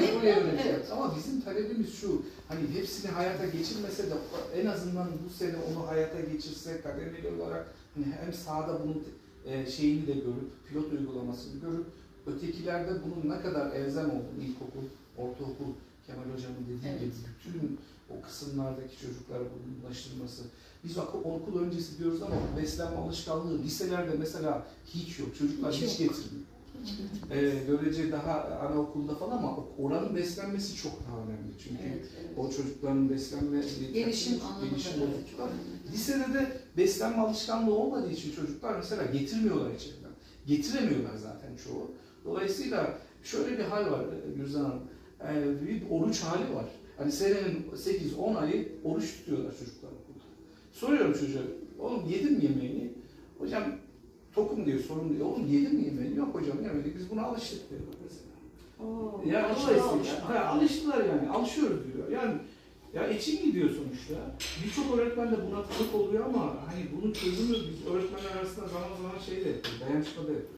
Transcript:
Oraya öğreteceğiz. Evet. Ama bizim talebimiz şu, hani hepsini hayata geçirmese de en azından bu sene onu hayata geçirse kademeli olarak hani hem sahada bunun e, şeyini de görüp, pilot uygulamasını görüp, ötekilerde bunun ne kadar elzem olduğunu, ilkokul, ortaokul, Kemal Hocam'ın dediği Evet. gibi bütün o kısımlardaki çocuklara bunun ulaştırılması. Biz okul, okul öncesi diyoruz ama beslenme alışkanlığı liselerde mesela hiç yok. Çocuklar Hiç hiç, yok. getirmiyor. Ee, görece daha anaokulda falan ama oranın beslenmesi çok daha önemli. Çünkü Evet, evet. o çocukların beslenme Gelişim gelişim önemli. Lisede de beslenme alışkanlığı olmadığı için çocuklar mesela getirmiyorlar içeriden. Getiremiyorlar zaten çoğu. Dolayısıyla şöyle bir hal var e, Gürzan Hanım. Ee, bir oruç hali var. Hani senenin 8-10 ayı oruç tutuyorlar çocuklar okulda. Soruyorum çocuğa, oğlum yedin mi yemeğini? Tokum diyor, sorun diyor. Oğlum yedin mi yemeğini? Yok hocam yemedik, biz buna alıştık diyorlar mesela. Oo, Yani alıştılar, dolayısıyla alıştılar. ha, alıştılar yani, alışıyoruz diyor. Yani ya için gidiyor sonuçta. Birçok öğretmen de buna tanık oluyor ama hani bunun çözümü biz öğretmenler arasında zaman zaman şey de yapıyoruz, dayanışma da yapıyoruz.